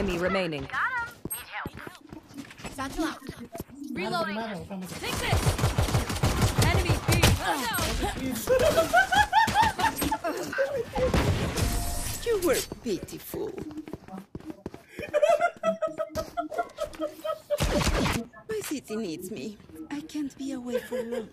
enemy remaining. got him Satchel out. Reloading. Take this. Enemy B. You were pitiful. My city needs me. I can't be away for long.